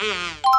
Mm-hmm.